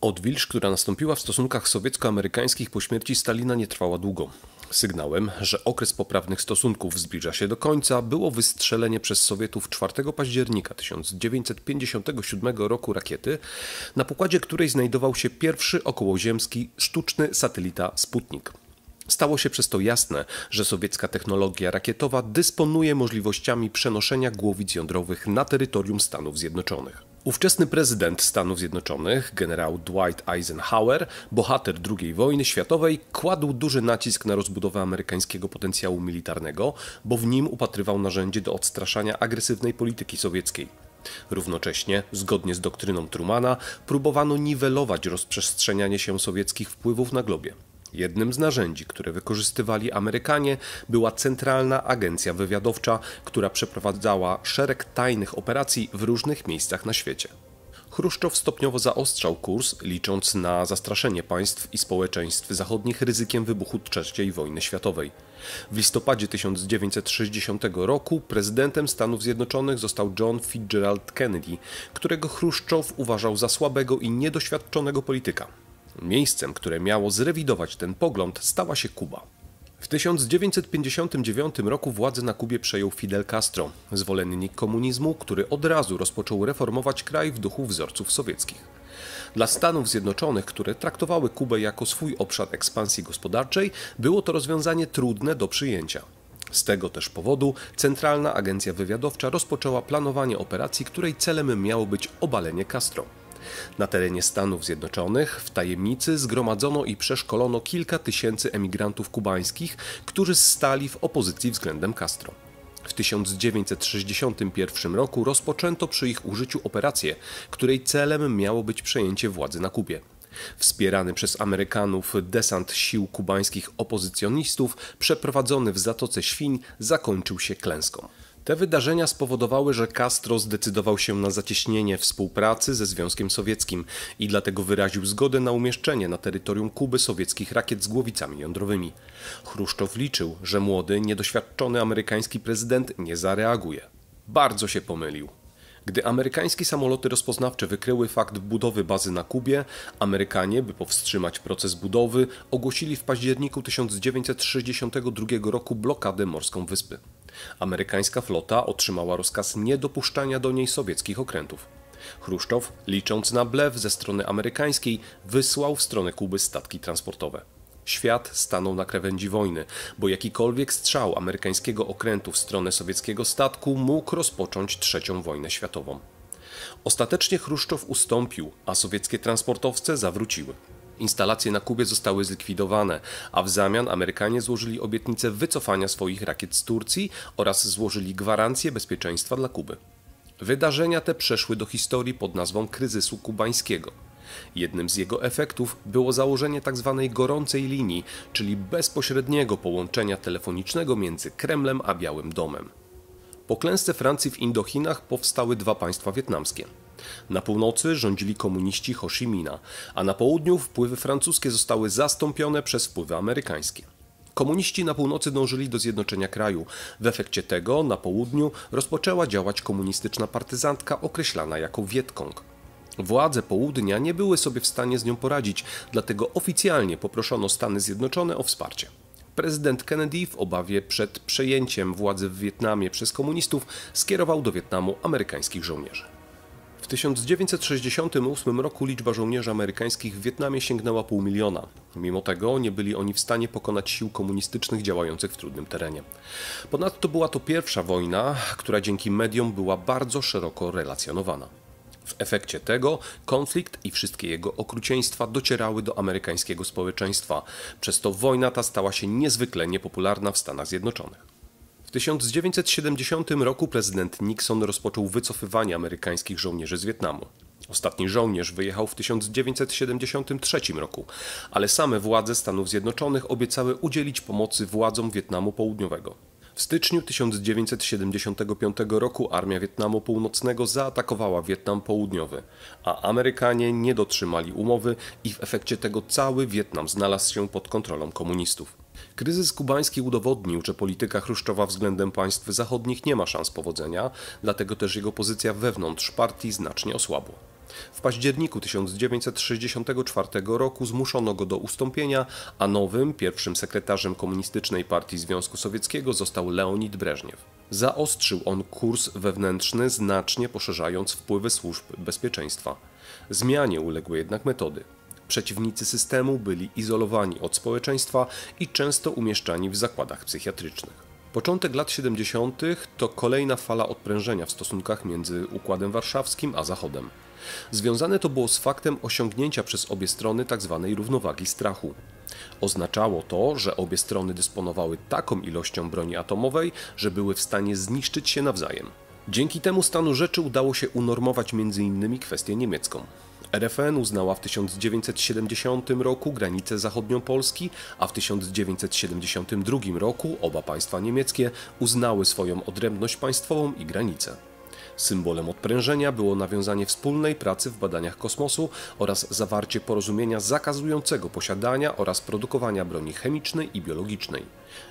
Odwilż, która nastąpiła w stosunkach sowiecko-amerykańskich po śmierci Stalina nie trwała długo. Sygnałem, że okres poprawnych stosunków zbliża się do końca, było wystrzelenie przez Sowietów 4 października 1957 roku rakiety, na pokładzie której znajdował się pierwszy okołoziemski sztuczny satelita Sputnik. Stało się przez to jasne, że sowiecka technologia rakietowa dysponuje możliwościami przenoszenia głowic jądrowych na terytorium Stanów Zjednoczonych. Ówczesny prezydent Stanów Zjednoczonych, generał Dwight Eisenhower, bohater II wojny światowej, kładł duży nacisk na rozbudowę amerykańskiego potencjału militarnego, bo w nim upatrywał narzędzie do odstraszania agresywnej polityki sowieckiej. Równocześnie, zgodnie z doktryną Trumana, próbowano niwelować rozprzestrzenianie się sowieckich wpływów na globie. Jednym z narzędzi, które wykorzystywali Amerykanie, była Centralna Agencja Wywiadowcza, która przeprowadzała szereg tajnych operacji w różnych miejscach na świecie. Chruszczow stopniowo zaostrzał kurs, licząc na zastraszenie państw i społeczeństw zachodnich ryzykiem wybuchu III wojny światowej. W listopadzie 1960 roku prezydentem Stanów Zjednoczonych został John Fitzgerald Kennedy, którego Chruszczow uważał za słabego i niedoświadczonego polityka. Miejscem, które miało zrewidować ten pogląd, stała się Kuba. W 1959 roku władzę na Kubie przejął Fidel Castro, zwolennik komunizmu, który od razu rozpoczął reformować kraj w duchu wzorców sowieckich. Dla Stanów Zjednoczonych, które traktowały Kubę jako swój obszar ekspansji gospodarczej, było to rozwiązanie trudne do przyjęcia. Z tego też powodu Centralna Agencja Wywiadowcza rozpoczęła planowanie operacji, której celem miało być obalenie Castro. Na terenie Stanów Zjednoczonych w tajemnicy zgromadzono i przeszkolono kilka tysięcy emigrantów kubańskich, którzy stali w opozycji względem Castro. W 1961 roku rozpoczęto przy ich użyciu operację, której celem miało być przejęcie władzy na Kubie. Wspierany przez Amerykanów desant sił kubańskich opozycjonistów przeprowadzony w Zatoce Świń zakończył się klęską. Te wydarzenia spowodowały, że Castro zdecydował się na zacieśnienie współpracy ze Związkiem Sowieckim i dlatego wyraził zgodę na umieszczenie na terytorium Kuby sowieckich rakiet z głowicami jądrowymi. Chruszczow liczył, że młody, niedoświadczony amerykański prezydent nie zareaguje. Bardzo się pomylił. Gdy amerykańskie samoloty rozpoznawcze wykryły fakt budowy bazy na Kubie, Amerykanie, by powstrzymać proces budowy, ogłosili w październiku 1962 roku blokadę morską wyspy. Amerykańska flota otrzymała rozkaz niedopuszczania do niej sowieckich okrętów. Chruszczow, licząc na blef ze strony amerykańskiej, wysłał w stronę Kuby statki transportowe. Świat stanął na krawędzi wojny, bo jakikolwiek strzał amerykańskiego okrętu w stronę sowieckiego statku mógł rozpocząć trzecią wojnę światową. Ostatecznie Chruszczow ustąpił, a sowieckie transportowce zawróciły. Instalacje na Kubie zostały zlikwidowane, a w zamian Amerykanie złożyli obietnicę wycofania swoich rakiet z Turcji oraz złożyli gwarancję bezpieczeństwa dla Kuby. Wydarzenia te przeszły do historii pod nazwą kryzysu kubańskiego. Jednym z jego efektów było założenie tzw. Tak gorącej linii, czyli bezpośredniego połączenia telefonicznego między Kremlem a Białym Domem. Po klęsce Francji w Indochinach powstały dwa państwa wietnamskie. Na północy rządzili komuniści Ho Chi a na południu wpływy francuskie zostały zastąpione przez wpływy amerykańskie. Komuniści na północy dążyli do zjednoczenia kraju. W efekcie tego na południu rozpoczęła działać komunistyczna partyzantka określana jako Wietkong. Władze południa nie były sobie w stanie z nią poradzić, dlatego oficjalnie poproszono Stany Zjednoczone o wsparcie. Prezydent Kennedy w obawie przed przejęciem władzy w Wietnamie przez komunistów skierował do Wietnamu amerykańskich żołnierzy. W 1968 roku liczba żołnierzy amerykańskich w Wietnamie sięgnęła pół miliona. Mimo tego nie byli oni w stanie pokonać sił komunistycznych działających w trudnym terenie. Ponadto była to pierwsza wojna, która dzięki mediom była bardzo szeroko relacjonowana. W efekcie tego konflikt i wszystkie jego okrucieństwa docierały do amerykańskiego społeczeństwa, przez to wojna ta stała się niezwykle niepopularna w Stanach Zjednoczonych. W 1970 roku prezydent Nixon rozpoczął wycofywanie amerykańskich żołnierzy z Wietnamu. Ostatni żołnierz wyjechał w 1973 roku, ale same władze Stanów Zjednoczonych obiecały udzielić pomocy władzom Wietnamu Południowego. W styczniu 1975 roku armia Wietnamu Północnego zaatakowała Wietnam Południowy, a Amerykanie nie dotrzymali umowy i w efekcie tego cały Wietnam znalazł się pod kontrolą komunistów. Kryzys kubański udowodnił, że polityka Chruszczowa względem państw zachodnich nie ma szans powodzenia, dlatego też jego pozycja wewnątrz partii znacznie osłabła. W październiku 1964 roku zmuszono go do ustąpienia, a nowym, pierwszym sekretarzem Komunistycznej Partii Związku Sowieckiego został Leonid Breżniew. Zaostrzył on kurs wewnętrzny, znacznie poszerzając wpływy służb bezpieczeństwa. Zmianie uległy jednak metody. Przeciwnicy systemu byli izolowani od społeczeństwa i często umieszczani w zakładach psychiatrycznych. Początek lat 70. to kolejna fala odprężenia w stosunkach między Układem Warszawskim a Zachodem. Związane to było z faktem osiągnięcia przez obie strony tzw. Tak równowagi strachu. Oznaczało to, że obie strony dysponowały taką ilością broni atomowej, że były w stanie zniszczyć się nawzajem. Dzięki temu stanu rzeczy udało się unormować m.in. kwestię niemiecką. RFN uznała w 1970 roku granicę zachodnią Polski, a w 1972 roku oba państwa niemieckie uznały swoją odrębność państwową i granicę. Symbolem odprężenia było nawiązanie wspólnej pracy w badaniach kosmosu oraz zawarcie porozumienia zakazującego posiadania oraz produkowania broni chemicznej i biologicznej.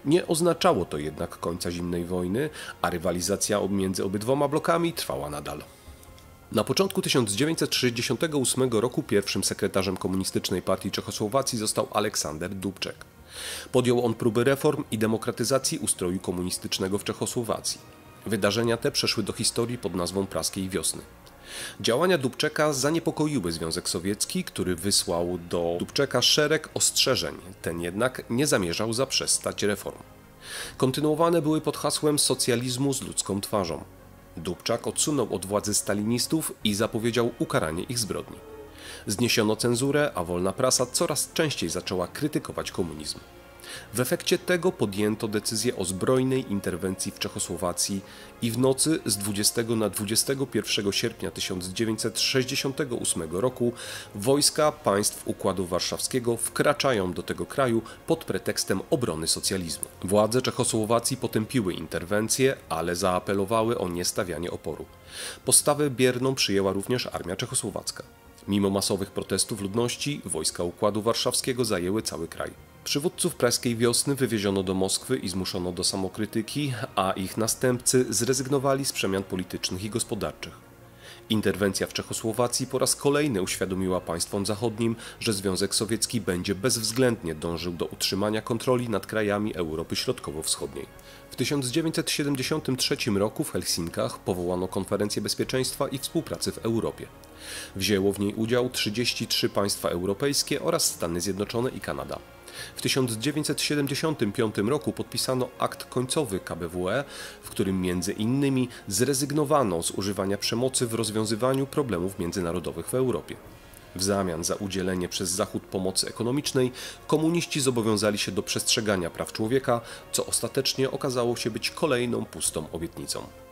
Nie oznaczało to jednak końca zimnej wojny, a rywalizacja między obydwoma blokami trwała nadal. Na początku 1968 roku pierwszym sekretarzem Komunistycznej Partii Czechosłowacji został Aleksander Dubczek. Podjął on próby reform i demokratyzacji ustroju komunistycznego w Czechosłowacji. Wydarzenia te przeszły do historii pod nazwą Praskiej Wiosny. Działania Dubczeka zaniepokoiły Związek Sowiecki, który wysłał do Dubczeka szereg ostrzeżeń. Ten jednak nie zamierzał zaprzestać reform. Kontynuowane były pod hasłem socjalizmu z ludzką twarzą. Dubczak odsunął od władzy stalinistów i zapowiedział ukaranie ich zbrodni. Zniesiono cenzurę, a wolna prasa coraz częściej zaczęła krytykować komunizm. W efekcie tego podjęto decyzję o zbrojnej interwencji w Czechosłowacji i w nocy z 20 na 21 sierpnia 1968 roku wojska państw Układu Warszawskiego wkraczają do tego kraju pod pretekstem obrony socjalizmu. Władze Czechosłowacji potępiły interwencję, ale zaapelowały o niestawianie oporu. Postawę bierną przyjęła również armia czechosłowacka. Mimo masowych protestów ludności, wojska Układu Warszawskiego zajęły cały kraj. Przywódców praskiej wiosny wywieziono do Moskwy i zmuszono do samokrytyki, a ich następcy zrezygnowali z przemian politycznych i gospodarczych. Interwencja w Czechosłowacji po raz kolejny uświadomiła państwom zachodnim, że Związek Sowiecki będzie bezwzględnie dążył do utrzymania kontroli nad krajami Europy Środkowo-Wschodniej. W 1973 roku w Helsinkach powołano Konferencję Bezpieczeństwa i Współpracy w Europie. Wzięło w niej udział 33 państwa europejskie oraz Stany Zjednoczone i Kanada. W 1975 roku podpisano akt końcowy KBWE, w którym między innymi zrezygnowano z używania przemocy w rozwiązywaniu problemów międzynarodowych w Europie. W zamian za udzielenie przez Zachód pomocy ekonomicznej, komuniści zobowiązali się do przestrzegania praw człowieka, co ostatecznie okazało się być kolejną pustą obietnicą.